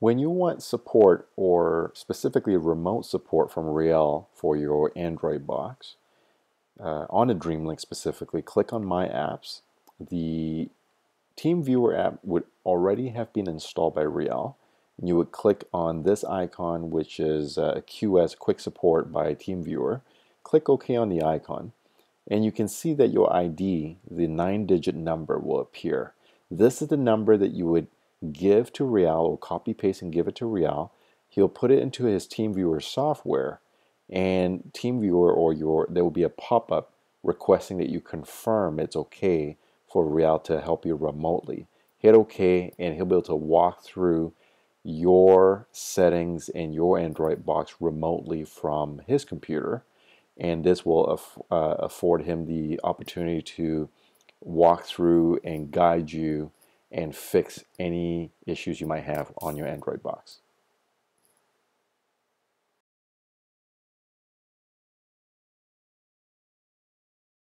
When you want support or specifically remote support from Real for your Android box, uh, on a DreamLink specifically, click on My Apps. The TeamViewer app would already have been installed by Real. You would click on this icon, which is uh, QS Quick Support by TeamViewer. Click OK on the icon, and you can see that your ID, the nine-digit number, will appear. This is the number that you would give to Real or copy paste and give it to Real. He'll put it into his TeamViewer software and TeamViewer or your there will be a pop-up requesting that you confirm it's okay for Real to help you remotely. Hit OK and he'll be able to walk through your settings in your Android box remotely from his computer and this will aff uh, afford him the opportunity to walk through and guide you and fix any issues you might have on your Android box.